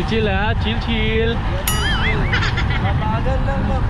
Chill chill ha, chill chill. Mabagal lang, mabagal